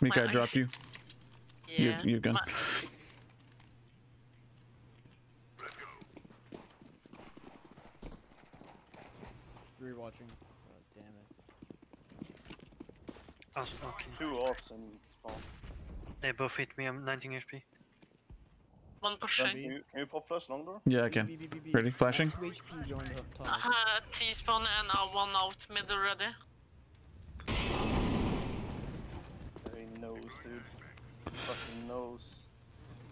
Mika, I My dropped eyes- you. You, Yeah. you gun. my- Rewatching. Oh, damn it. Oh, okay. Two offs and spawn. They both hit me. I'm 19 HP. One Then pushing. can you, can you pop flash long door? Yeah, I can. B, B, B, B. Ready? Flashing? Two HP going up top. I had T-spawn and uh, one out mid already. He knows, dude. Fucking knows.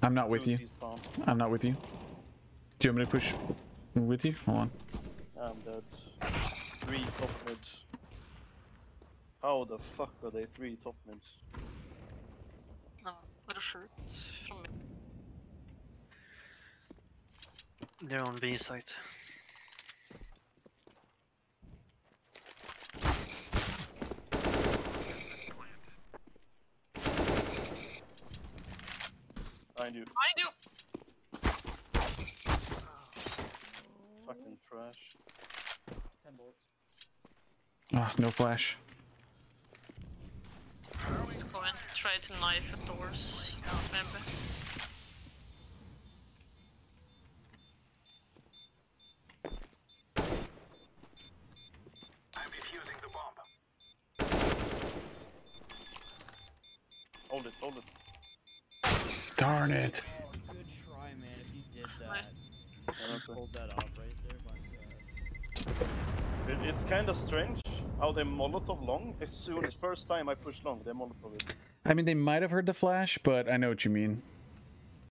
I'm not with you. I'm not with you. Do you want me to push with you? Hold on. I'm dead. Three top mid. How the fuck are they three top mids? No, what a shirt from me. They're on B site. Behind you. I do. Fucking trash. Ten bullets. Ah, no flash. Just go and try to knife at doors. Maybe. Hold it, hold it. Darn it. Good try, man. If you did that, Nice. Yeah, you pulled that off right there. My God. Uh, it, it's kind of strange how they Molotov long as soon as first time I push long, they Molotov it. I mean, they might have heard the flash, but I know what you mean.